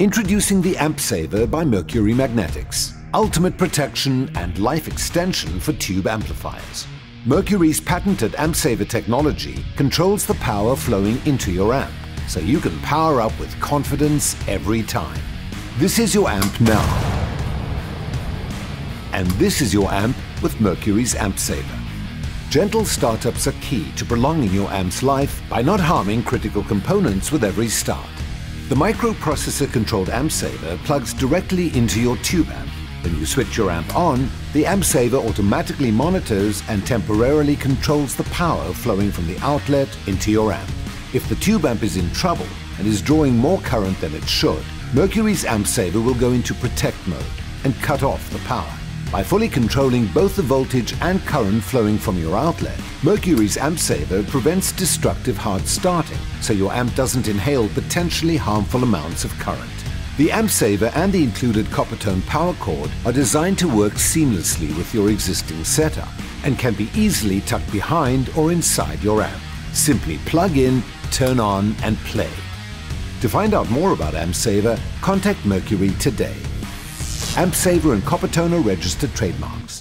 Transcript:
Introducing the Amp Saver by Mercury Magnetics. Ultimate protection and life extension for tube amplifiers. Mercury's patented Amp Saver technology controls the power flowing into your amp, so you can power up with confidence every time. This is your amp now. And this is your amp with Mercury's Amp Saver. Gentle startups are key to prolonging your amp's life by not harming critical components with every start. The microprocessor-controlled amp saver plugs directly into your tube amp. When you switch your amp on, the amp saver automatically monitors and temporarily controls the power flowing from the outlet into your amp. If the tube amp is in trouble and is drawing more current than it should, Mercury's amp saver will go into protect mode and cut off the power. By fully controlling both the voltage and current flowing from your outlet, Mercury's amp saver prevents destructive hard starting, so your amp doesn't inhale potentially harmful amounts of current. The amp saver and the included Coppertone power cord are designed to work seamlessly with your existing setup and can be easily tucked behind or inside your amp. Simply plug in, turn on and play. To find out more about Amp Saver, contact Mercury today. Amp Saver and Coppertone are registered trademarks.